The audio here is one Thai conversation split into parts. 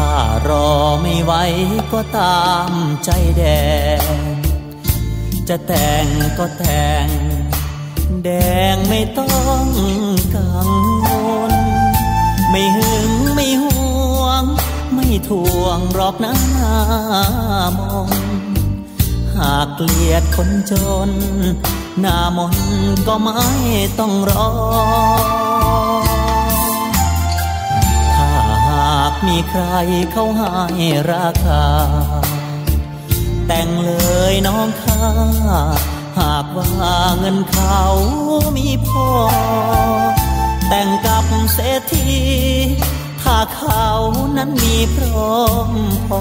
้ารอไม่ไหวก็ตามใจแดง จะแต่งก็แต่ง แดงไม่ต้องกังวล ไม่หึงไม่ห่วง ไม่ทวงรอกหน้ามองหากเกลียดคนจน หน้ามนก็ไม่ต้องรอ มีใครเขาให้ราคา แต่งเลยน้องข้า หากว่าเงินเขามีพอ แต่งกับเศรษฐีถ้าเขานั้นมีพร้อมพอ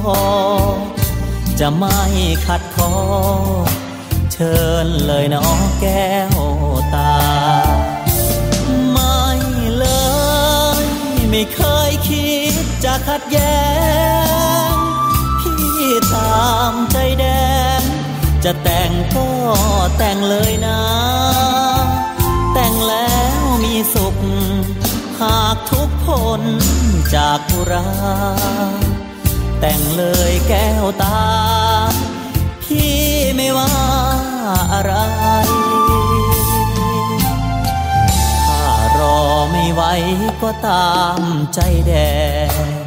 จะไม่ขัดคอ เชิญเลยน้องแก้วตา ไม่เลยไม่เคย จะขัดแย้ง พี่ตามใจแดง จะแต่งก็แต่งเลยนะ แต่งแล้วมีสุข หากทุกคนจากบุราแต่งเลยแก้วตา พี่ไม่ว่าอะไร ไหวก็ตามใจแดง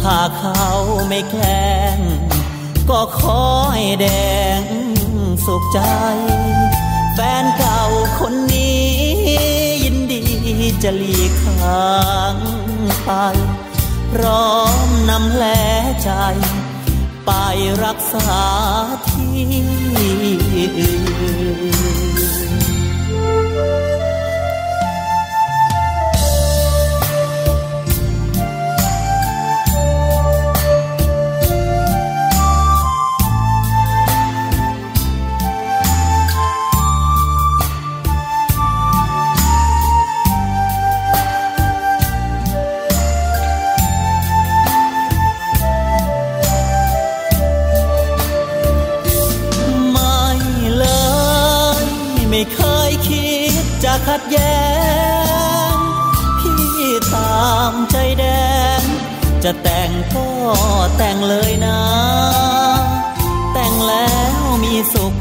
ถ้าเขาไม่แกล้ง ก็ขอให้แดงสุขใจ แฟนเก่าคนนี้ ยินดีจะหลีกทางไป พร้อมนำแผลใจ ไปรักษาที่อื่น ยคิดจะขัดแย้ง พี่ตามใจแดง จะแต่งก็แต่งเลยนะ แต่งแล้วมีสุข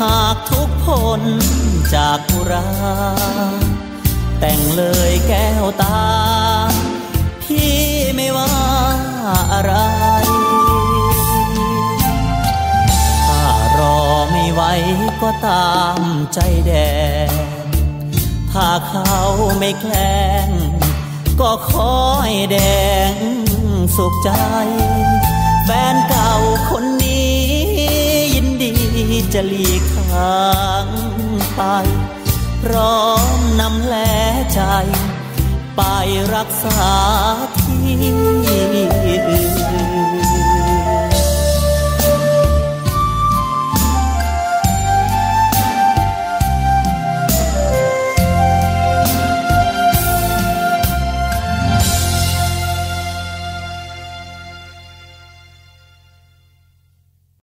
หากทุกคนจากบุรา แต่งเลยแก้วตา พี่ไม่ว่าอะไร ก็ตามใจแดงถ้าเขาไม่แกล้งก็ขอให้แดงสุขใจ แฟนเก่าคนนี้ ยินดีจะหลีกทางไป พร้อมนำแลใจ ไปรักษาที่อื่น